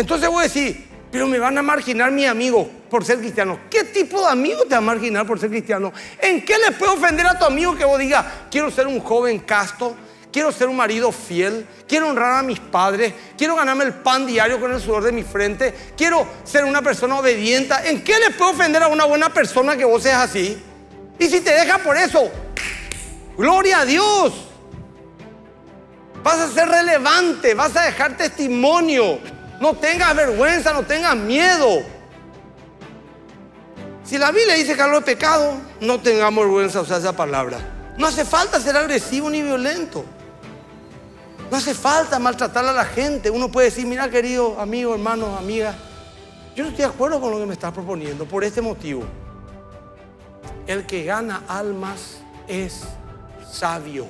Entonces voy a decir, pero me van a marginar mi amigo por ser cristiano. ¿Qué tipo de amigo te va a marginar por ser cristiano? ¿En qué le puede ofender a tu amigo que vos digas, quiero ser un joven casto, quiero ser un marido fiel, quiero honrar a mis padres, quiero ganarme el pan diario con el sudor de mi frente, quiero ser una persona obediente? ¿En qué le puede ofender a una buena persona que vos seas así? Y si te deja por eso, gloria a Dios. Vas a ser relevante, vas a dejar testimonio. No tengas vergüenza, no tengas miedo. Si la Biblia dice que algo es pecado, no tengamos vergüenza usar esa palabra. No hace falta ser agresivo ni violento. No hace falta maltratar a la gente. Uno puede decir, mira querido amigo, hermano, amiga, yo no estoy de acuerdo con lo que me estás proponiendo por este motivo. El que gana almas es sabio.